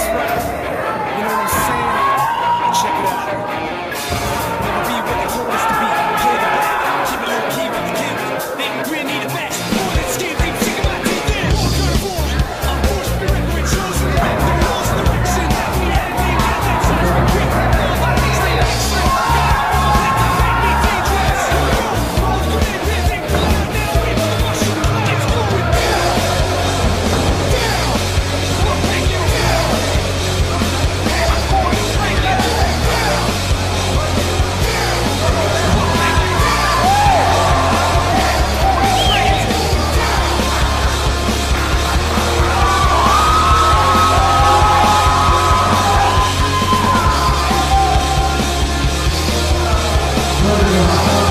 this way. You know what I'm saying? Check it out. Hallelujah.